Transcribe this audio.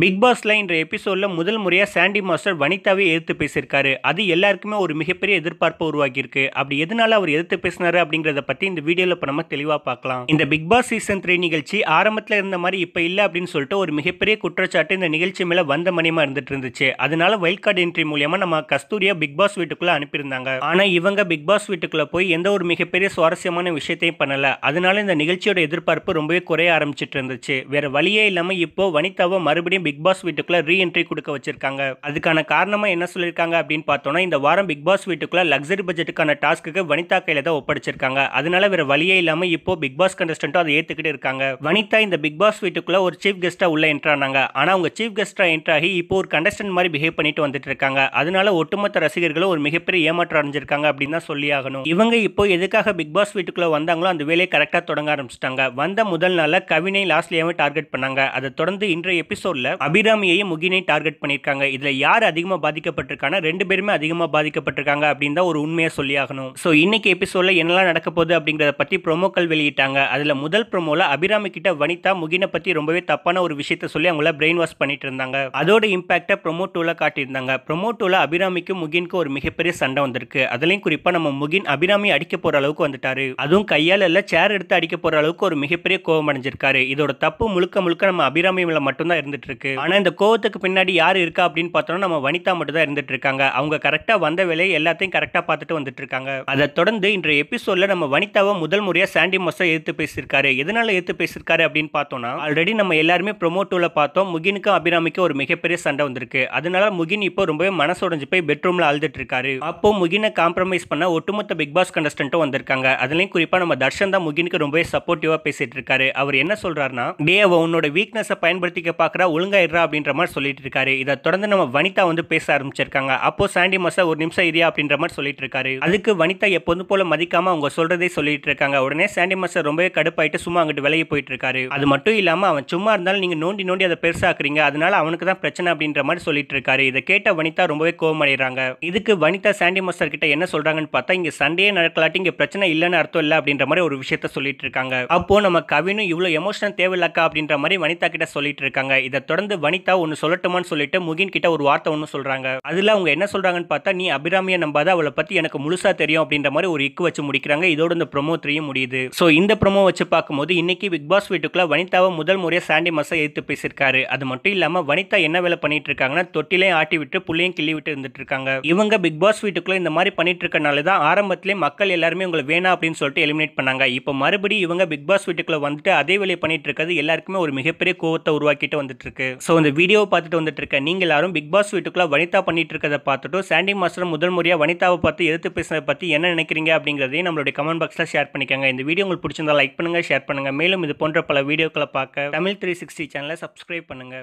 Big பாஸ்ல இன்றைய எபிசோட்ல முதல் முறையாக சாண்டி மாஸ்டர் வனிதாவை எதிர்த்து பேசியிருக்காரு. அது எல்லாருக்குமே ஒரு மிகப்பெரிய எதிர்பார்ப்பு உருவாக்கியிருக்கு. அப்படி எதனால அவர் எதிர்த்து பேசினாரு அப்படிங்கிறத பற்றி இந்த வீடியோவில் இப்போ நம்ம தெளிவாக பார்க்கலாம். இந்த பிக் பாஸ் சீசன் த்ரீ நிகழ்ச்சி ஆரம்பத்தில் இருந்த மாதிரி இப்போ இல்லை அப்படின்னு சொல்லிட்டு ஒரு மிகப்பெரிய குற்றச்சாட்டு இந்த நிகழ்ச்சி மேலே வந்த மணியமாக இருந்துட்டு இருந்துச்சு. அதனால வைல்ட் கார்டு என்ட்ரி மூலியமாக நம்ம கஸ்தூரியா பிக் பாஸ் வீட்டுக்குள்ளே அனுப்பியிருந்தாங்க. ஆனால் இவங்க பிக் பாஸ் வீட்டுக்குள்ளே போய் எந்த ஒரு மிகப்பெரிய சுவாரஸ்யமான விஷயத்தையும் பண்ணலை. அதனால இந்த நிகழ்ச்சியோட எதிர்பார்ப்பு ரொம்பவே குறைய ஆரம்பிச்சிட்டு இருந்துச்சு. வேற வழியே இல்லாமல் இப்போ வனிதாவை மறுபடியும் பிக் பாஸ் வீட்டுக்குள்ள ரீஎன்ட்ரி கொடுக்க வச்சிருக்காங்க. அதுக்கான காரணமா என்ன சொல்லியிருக்காங்க அப்படின்னு பார்த்தோம்னா இந்த வாரம் பிக் பாஸ் வீட்டுக்குள்ள லக்ஸரி பட்ஜெட்டுக்கான டாஸ்க்கு வனிதா கையில தான் ஒப்படைச்சிருக்காங்க. அதனால வேற வழியே இல்லாம இப்போ பிக் பாஸ் கண்டஸ்டன்ட்டும் அதை ஏத்துக்கிட்டு இருக்காங்க. வனிதா இந்த பிக் பாஸ் வீட்டுக்குள்ள ஒரு சீஃப் கெஸ்டா உள்ள என்ட்ரானாங்க ஆனா அவங்க சீஃப் கெஸ்டா என்ட்ராகி இப்போ ஒரு கண்டஸ்டன்ட் மாதிரி பிஹேவ் பண்ணிட்டு வந்துட்டு இருக்காங்க. அதனால ஒட்டுமொத்த ரசிகர்களும் ஒரு மிகப்பெரிய ஏமாற்றம் அடைஞ்சிருக்காங்க அப்படின்னு தான் சொல்லி ஆகணும். இவங்க இப்போ எதுக்காக பிக் பாஸ் வீட்டுக்குள்ள வந்தாங்களோ அந்த வேலையை கரெக்டா தொடங்க ஆரம்பிச்சிட்டாங்க. வந்த முதல் நாளில் கவினை லாஸ்ட்லியாவே டார்கெட் பண்ணாங்க. அதை தொடர்ந்து இன்றைய எபிசோட்ல அபிராமியையும் முகினை டார்கெட் பண்ணியிருக்காங்க. இதில் யார் அதிகமாக பாதிக்கப்பட்டிருக்காங்க ரெண்டு பேருமே அதிகமாக பாதிக்கப்பட்டிருக்காங்க அப்படின்னு தான் ஒரு உண்மையாக சொல்லி ஆகணும் ஸோ இன்னைக்கு எபிசோட்ல என்னெல்லாம் நடக்க போகுது அப்படிங்கிறத பற்றி ப்ரோமோக்கள் வெளியிட்டாங்க. அதில் முதல் ப்ரோமோல அபிராமி கிட்ட வனிதா முகினை பற்றி ரொம்பவே தப்பான ஒரு விஷயத்த சொல்லி அவங்கள பிரெயின் வாஷ் பண்ணிட்டு இருந்தாங்க. அதோட இம்பாக்டை ப்ரொமோ டூவில் காட்டியிருந்தாங்க. ப்ரொமோ டூவில் அபிராமிக்கும் முகினுக்கும் ஒரு மிகப்பெரிய சண்டை வந்திருக்கு. அதுலேயும் குறிப்பாக நம்ம முகின் அபிராமி அடிக்க போகிற அளவுக்கு வந்துட்டாரு. அதுவும் கையால் இல்லை சேர் எடுத்து அடிக்க போகிற அளவுக்கு ஒரு மிகப்பெரிய கோபம் அடைஞ்சிருக்காரு. இதோட தப்பு முழுக்க முழுக்க நம்ம அபிராமி மேலே மட்டும்தான் இருந்துட்டு இருக்கு. ஆனா இந்த கோவத்துக்கு பின்னாடி யார் இருக்கா அப்படின்னு பார்த்தோம்னா நம்ம வனிதா மட்டும் தான் இருந்துட்டு இருக்காங்க. அவங்க கரெக்டா வந்த வேலையை எல்லாத்தையும் கரெக்டா பார்த்துட்டு வந்துட்டு இருக்காங்க. அதை தொடர்ந்து இன்றைய எபிசோட்ல நம்ம வனிதாவை முதல் முறையா சாண்டி மாஸ்டர் எதிர்த்து பேசியிருக்காரு. எதனால எதிர்த்து பேசியிருக்காரு அப்படின்னு பார்த்தோம்னா ஆல்ரெடி நம்ம எல்லாருமே ப்ரொமோட்டோல பார்த்தோம். முகினுக்கும் அபிராமிக்கும் ஒரு மிகப்பெரிய சண்டை வந்திருக்கு. அதனால முகின் இப்போ ரொம்பவே மனசுடைஞ்சு போய் பெட்ரூம்ல அழுதுட்டு இருக்காரு. அப்போ முகினை காம்ப்ரமைஸ் பண்ண ஒட்டுமொத்த பிக் பாஸ் கண்டஸ்டன்ட்டும் வந்திருக்காங்க. அதுலயும் குறிப்பா நம்ம தர்ஷன் தான் முகினுக்கு ரொம்பவே சப்போர்ட்டிவா பேசிட்டு இருக்காரு. அவர் என்ன சொல்றாருன்னா டே அவ உன்னோட வீக்னஸை பயன்படுத்திக்க பாக்குற ஒழுங்கா இருறா அப்படின்ற மாதிரி சொல்லிட்டு இருக்காரு. இதை தொடர்ந்து நம்ம வனிதா வந்து பேச ஆரம்பிச்சிருக்காங்க. அப்போ சாண்டி மசா ஒரு நிமிஷம் இரியா அப்படின்ற மாதிரி சொல்லிட்டு இருக்காரு. அதுக்கு வனிதா எப்போதும் போல மதிக்காம அவங்க சொல்றதே சொல்லிட்டு இருக்காங்க. உடனே சாண்டி மாஸ்டர் ரொம்பவே கடுப்பாயிட்டு சும்மா அங்கிட்டு விலகி போயிட்டு இருக்காரு. அது மட்டும் இல்லாம அவன் சும்மா இருந்தாலும் நீங்க நோண்டி நோண்டி அதை பெருசாக்குறீங்க. அதனால அவனுக்கு தான் பிரச்சனை அப்படின்ற மாதிரி சொல்லிட்டு இருக்காரு. இதை கேட்ட வனிதா ரொம்பவே கோவமடைறாங்க. இதுக்கு வனிதா சாண்டி மாஸ்டர் கிட்ட என்ன சொல்றாங்கன்னு பார்த்தா இங்க சண்டையே நடக்கலாட்டி இங்க பிரச்சனை இல்லைன்னு அர்த்தம் இல்லை அப்படின்ற மாதிரி ஒரு விஷயத்த சொல்லிட்டு இருக்காங்க. அப்போ நம்ம கவினும் இவ்வளவு எமோஷனல் தேவையில்லக்கா அப்படின்ற மாதிரி வனிதா கிட்ட சொல்லிட்டு இருக்காங்க. இதை தொடர்ந்து வனிதா ஒன்று சொல்லட்டுமான்னு சொல்லிட்டு முகின் கிட்ட ஒரு வார்த்தை ஒன்று சொல்கிறாங்க அதில் அவங்க என்ன சொல்றாங்கன்னு பார்த்தா நீ அபிராமியை நம்பாத அவளை பற்றி எனக்கு முழுசா தெரியும் அப்படின்ற மாதிரி ஒரு இக்கு வச்சு முடிக்கிறாங்க. இதோட இந்த ப்ரொமோ த்ரீயும் முடியுது. ஸோ இந்த ப்ரொமோ வச்சு பார்க்கும்போது இன்னைக்கு பிக் பாஸ் வீட்டுக்குள்ள வனிதாவை முதல் முறையாக சாண்டி மாசா எடுத்து பேசியிருக்காரு. அது மட்டும் இல்லாமல் வனிதா என்ன வேலை பண்ணிட்டு இருக்காங்கன்னா தொட்டிலையும் ஆட்டி விட்டு புள்ளையும் கிள்ளி விட்டு இருந்துட்டு இருக்காங்க. இவங்க பிக் பாஸ் வீட்டுக்குள்ள இந்த மாதிரி பண்ணிட்டு இருக்கனால தான் ஆரம்பத்திலே மக்கள் எல்லாருமே உங்களை வேணாம் அப்படின்னு சொல்லிட்டு எலிமினேட் பண்ணாங்க. இப்போ மறுபடியும் இவங்க பிக் பாஸ் வீட்டுக்குள்ள வந்துட்டு அதே வேலையை பண்ணிட்டு இருக்கிறது எல்லாருக்குமே ஒரு மிகப்பெரிய கோவத்தை உருவாக்கிட்டு வந்துட்டு இருக்கு. ஸோ இந்த வீடியோ பார்த்துட்டு வந்துட்டு இருக்க நீங்கள் எல்லாரும் பிக் பாஸ் வீட்டுக்குள்ள வனிதா பண்ணிட்டு இருக்கிறத பார்த்துட்டு சாண்டி மாஸ்டர் முதல் முறையாக வனிதாவை பார்த்து எதிர்த்து பேசினதை பற்றி என்ன நினைக்கிறீங்க அப்படிங்கிறதையும் நம்மளுடைய கமெண்ட் பாக்ஸில் ஷேர் பண்ணிக்கோங்க. இந்த வீடியோ உங்களுக்கு பிடிச்சிருந்தா லைக் பண்ணுங்க ஷேர் பண்ணுங்கள் மேலும் இது போன்ற பல வீடியோக்களை பார்க்க தமிழ் த்ரீ சிக்ஸ்டி சேனலை சப்ஸ்கிரைப் பண்ணுங்க.